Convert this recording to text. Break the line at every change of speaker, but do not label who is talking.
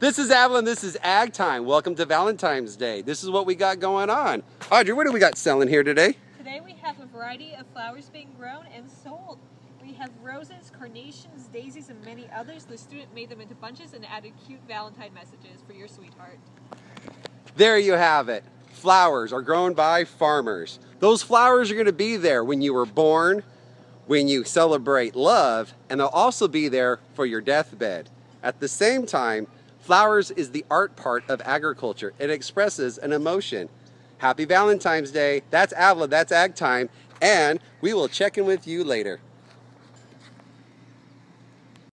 This is Avila, this is Ag Time. Welcome to Valentine's Day. This is what we got going on. Audrey, what do we got selling here today?
Today we have a variety of flowers being grown and sold. We have roses, carnations, daisies, and many others. The student made them into bunches and added cute Valentine messages for your sweetheart.
There you have it. Flowers are grown by farmers. Those flowers are going to be there when you were born, when you celebrate love, and they'll also be there for your deathbed. At the same time, Flowers is the art part of agriculture. It expresses an emotion. Happy Valentine's Day. That's Avila, that's Ag Time, and we will check in with you later.